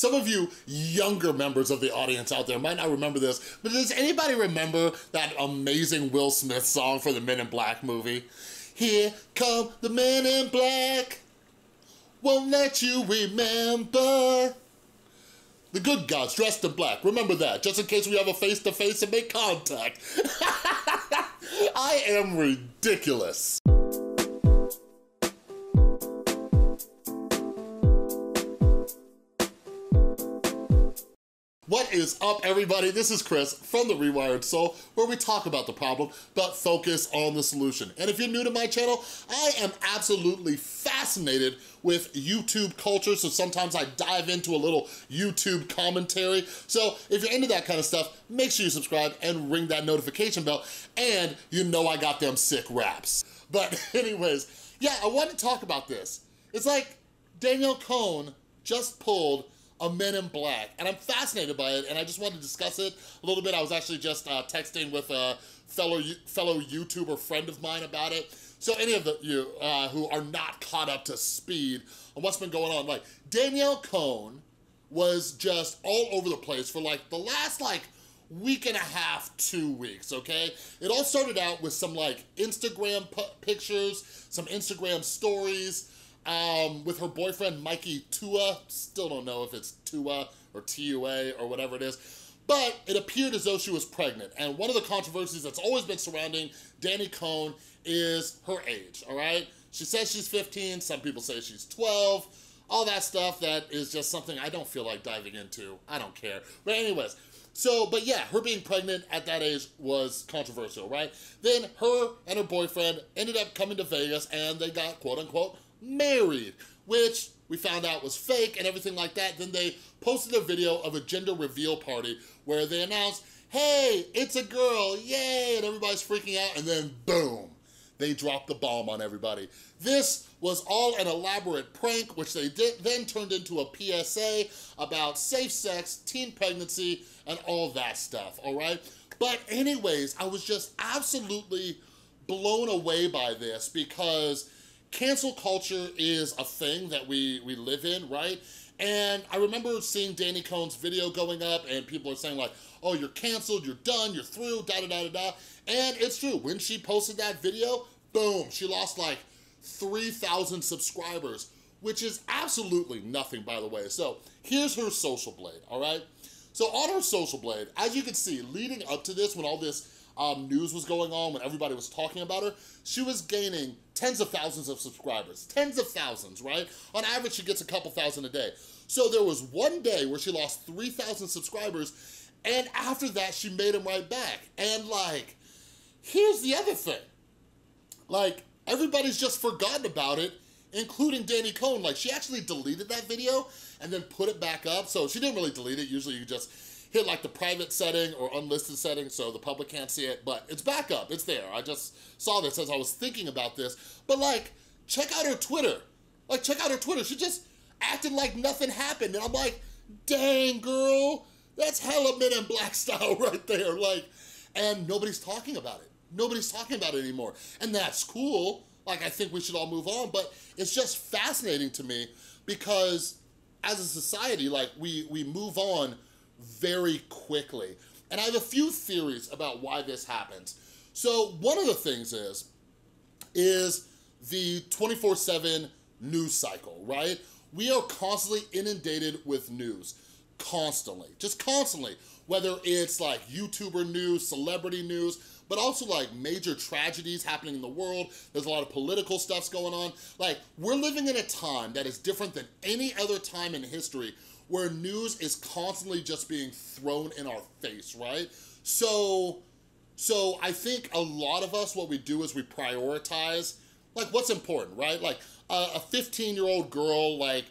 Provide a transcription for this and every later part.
Some of you younger members of the audience out there might not remember this, but does anybody remember that amazing Will Smith song for the Men in Black movie? Here come the men in black, won't let you remember. The good guys dressed in black, remember that, just in case we have a face-to-face -face and make contact. I am ridiculous. Is up, everybody? This is Chris from The Rewired Soul, where we talk about the problem, but focus on the solution. And if you're new to my channel, I am absolutely fascinated with YouTube culture, so sometimes I dive into a little YouTube commentary. So if you're into that kind of stuff, make sure you subscribe and ring that notification bell, and you know I got them sick raps. But anyways, yeah, I want to talk about this. It's like Danielle Cohn just pulled a Men in Black, and I'm fascinated by it, and I just wanted to discuss it a little bit. I was actually just uh, texting with a fellow fellow YouTuber friend of mine about it. So any of the, you uh, who are not caught up to speed on what's been going on, like Danielle Cohn was just all over the place for like the last like week and a half, two weeks, okay? It all started out with some like Instagram pictures, some Instagram stories, um, with her boyfriend, Mikey Tua. Still don't know if it's Tua or T-U-A or whatever it is. But it appeared as though she was pregnant. And one of the controversies that's always been surrounding Dani Cohn is her age, all right? She says she's 15, some people say she's 12, all that stuff that is just something I don't feel like diving into. I don't care. But anyways, so, but yeah, her being pregnant at that age was controversial, right? Then her and her boyfriend ended up coming to Vegas and they got quote unquote married, which we found out was fake and everything like that. Then they posted a video of a gender reveal party where they announced, hey, it's a girl, yay, and everybody's freaking out, and then boom, they dropped the bomb on everybody. This was all an elaborate prank, which they did, then turned into a PSA about safe sex, teen pregnancy, and all that stuff, all right? But anyways, I was just absolutely blown away by this because cancel culture is a thing that we, we live in, right? And I remember seeing Dani Cohn's video going up and people are saying like, oh, you're canceled, you're done, you're through, da da da da da. And it's true, when she posted that video, boom, she lost like 3,000 subscribers, which is absolutely nothing, by the way. So here's her social blade, all right? So on her social blade, as you can see, leading up to this, when all this um, news was going on, when everybody was talking about her, she was gaining tens of thousands of subscribers, tens of thousands, right? On average, she gets a couple thousand a day. So there was one day where she lost 3,000 subscribers, and after that, she made them right back. And like, here's the other thing. Like, everybody's just forgotten about it, including Dani Cohn. Like, she actually deleted that video and then put it back up. So she didn't really delete it. Usually you just hit like the private setting or unlisted setting so the public can't see it, but it's back up, it's there. I just saw this as I was thinking about this. But like, check out her Twitter. Like, check out her Twitter. She just acted like nothing happened. And I'm like, dang, girl, that's hella Men in Black style right there. Like, and nobody's talking about it. Nobody's talking about it anymore. And that's cool. Like, I think we should all move on. But it's just fascinating to me because as a society, like, we, we move on very quickly. And I have a few theories about why this happens. So one of the things is, is the 24-7 news cycle, right? We are constantly inundated with news, constantly, just constantly. Whether it's like YouTuber news, celebrity news, but also like major tragedies happening in the world. There's a lot of political stuffs going on. Like, we're living in a time that is different than any other time in history where news is constantly just being thrown in our face, right? So, so I think a lot of us, what we do is we prioritize, like what's important, right? Like a 15 year old girl, like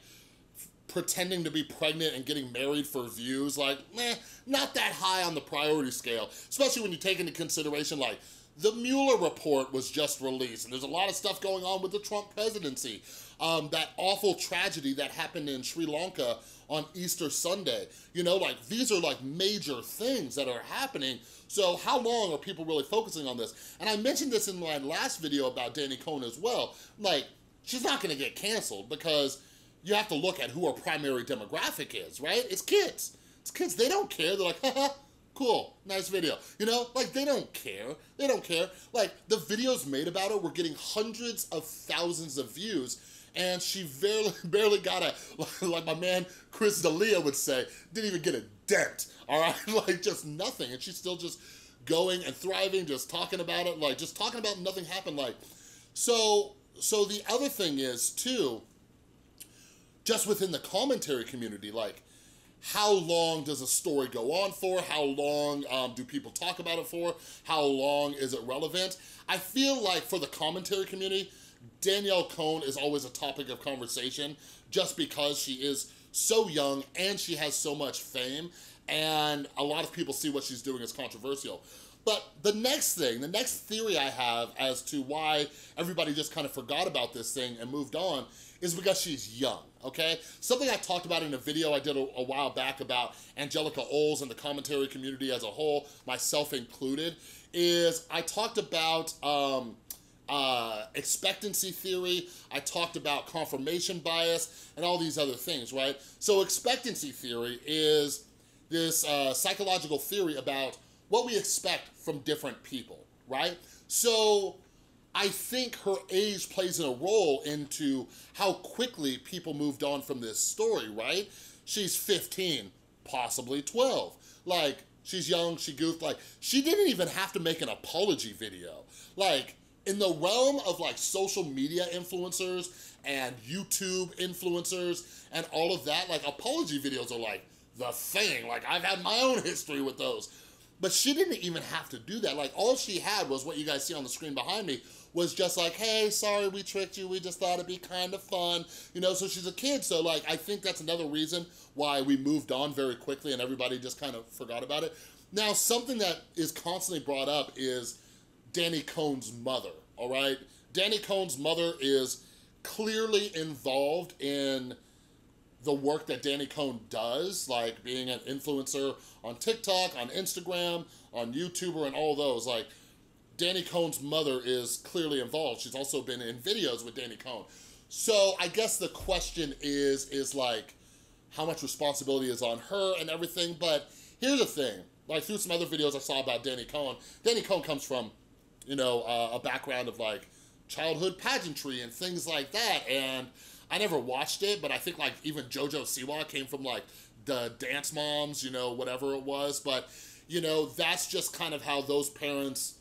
pretending to be pregnant and getting married for views, like, meh, not that high on the priority scale, especially when you take into consideration like the Mueller report was just released, and there's a lot of stuff going on with the Trump presidency. Um, that awful tragedy that happened in Sri Lanka on Easter Sunday. You know, like these are like major things that are happening. So how long are people really focusing on this? And I mentioned this in my last video about Dani Cohn as well. Like, she's not gonna get canceled because you have to look at who her primary demographic is, right? It's kids. It's kids, they don't care. They're like, haha, cool, nice video. You know, like they don't care. They don't care. Like the videos made about her were getting hundreds of thousands of views and she barely, barely got a, like my man Chris D'Elia would say, didn't even get a dent, all right? like just nothing. And she's still just going and thriving, just talking about it, like just talking about nothing happened. Like, so, so the other thing is too, just within the commentary community, like how long does a story go on for? How long um, do people talk about it for? How long is it relevant? I feel like for the commentary community, Danielle Cohn is always a topic of conversation just because she is so young and she has so much fame and a lot of people see what she's doing as controversial. But the next thing, the next theory I have as to why everybody just kind of forgot about this thing and moved on is because she's young, okay? Something I talked about in a video I did a, a while back about Angelica Oles and the commentary community as a whole, myself included, is I talked about um, uh, expectancy theory, I talked about confirmation bias, and all these other things, right? So expectancy theory is this uh, psychological theory about what we expect from different people, right? So I think her age plays a role into how quickly people moved on from this story, right? She's 15, possibly 12. Like, she's young, she goofed, like, she didn't even have to make an apology video. Like, in the realm of like social media influencers and YouTube influencers and all of that, like apology videos are like the thing. Like I've had my own history with those. But she didn't even have to do that. Like all she had was what you guys see on the screen behind me was just like, hey, sorry we tricked you. We just thought it'd be kind of fun. You know, so she's a kid. So like, I think that's another reason why we moved on very quickly and everybody just kind of forgot about it. Now, something that is constantly brought up is Dani Cohn's mother, all right? Dani Cohn's mother is clearly involved in the work that Dani Cohn does, like being an influencer on TikTok, on Instagram, on YouTuber, and all those. Like, Dani Cohn's mother is clearly involved. She's also been in videos with Dani Cohn. So I guess the question is, is like, how much responsibility is on her and everything, but here's the thing. Like, through some other videos I saw about Dani Cohn, Dani Cohn comes from you know, uh, a background of like childhood pageantry and things like that. And I never watched it, but I think like even JoJo Siwa came from like the dance moms, you know, whatever it was. But, you know, that's just kind of how those parents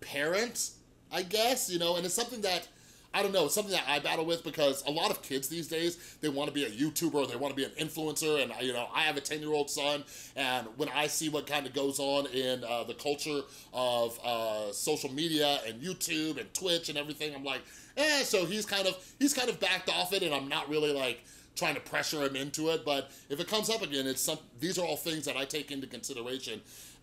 parent, I guess, you know, and it's something that I don't know, it's something that I battle with because a lot of kids these days, they want to be a YouTuber, they want to be an influencer, and you know, I have a 10-year-old son, and when I see what kind of goes on in uh, the culture of uh, social media and YouTube and Twitch and everything, I'm like, eh, so he's kind of, he's kind of backed off it, and I'm not really like, trying to pressure him into it, but if it comes up again, it's some, these are all things that I take into consideration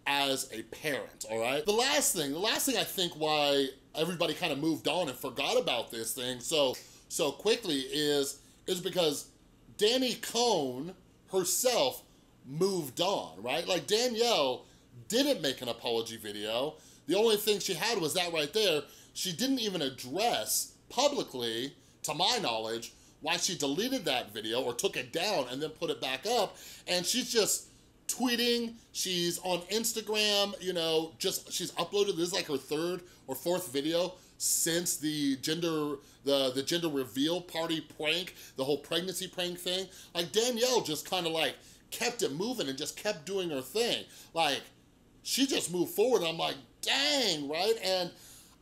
as a parent, all right? The last thing, the last thing I think why everybody kind of moved on and forgot about this thing so so quickly is is because Dani Cohn herself moved on, right? Like Danielle didn't make an apology video. The only thing she had was that right there. She didn't even address publicly, to my knowledge, why she deleted that video or took it down and then put it back up. And she's just tweeting, she's on Instagram, you know, just, she's uploaded, this is like her third or fourth video since the gender, the, the gender reveal party prank, the whole pregnancy prank thing. Like Danielle just kind of like kept it moving and just kept doing her thing. Like, she just moved forward I'm like, dang, right? And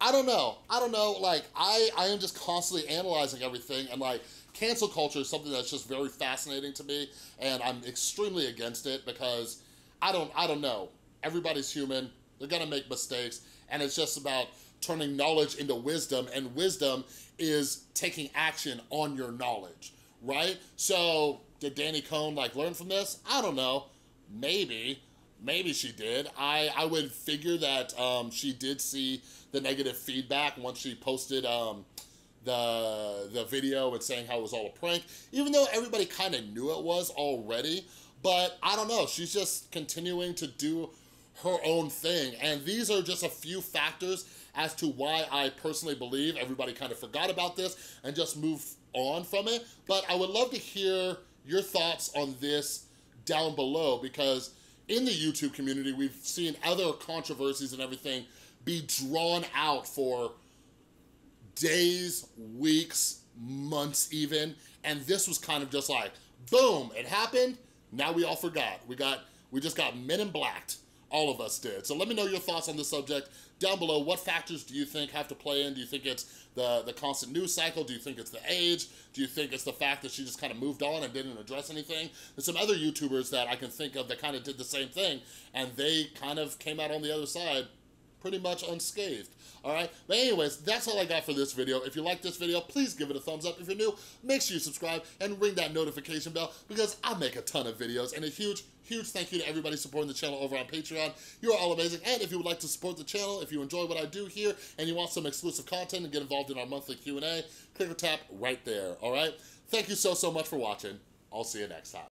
I don't know, I don't know, like, I, I am just constantly analyzing everything and like, cancel culture is something that's just very fascinating to me and I'm extremely against it because I don't, I don't know. Everybody's human, they're gonna make mistakes and it's just about turning knowledge into wisdom and wisdom is taking action on your knowledge, right? So did Dani Cohn like learn from this? I don't know, maybe. Maybe she did. I, I would figure that um, she did see the negative feedback once she posted um, the the video and saying how it was all a prank, even though everybody kind of knew it was already. But I don't know, she's just continuing to do her own thing. And these are just a few factors as to why I personally believe everybody kind of forgot about this and just moved on from it, but I would love to hear your thoughts on this down below because in the YouTube community, we've seen other controversies and everything be drawn out for days, weeks, months even, and this was kind of just like, boom, it happened, now we all forgot. We got, we just got men in blacked. All of us did. So let me know your thoughts on this subject down below. What factors do you think have to play in? Do you think it's the, the constant news cycle? Do you think it's the age? Do you think it's the fact that she just kind of moved on and didn't address anything? There's some other YouTubers that I can think of that kind of did the same thing and they kind of came out on the other side pretty much unscathed all right? But anyways, that's all I got for this video. If you like this video, please give it a thumbs up. If you're new, make sure you subscribe and ring that notification bell because I make a ton of videos. And a huge, huge thank you to everybody supporting the channel over on Patreon. You are all amazing. And if you would like to support the channel, if you enjoy what I do here and you want some exclusive content and get involved in our monthly Q&A, click or tap right there, all right? Thank you so, so much for watching. I'll see you next time.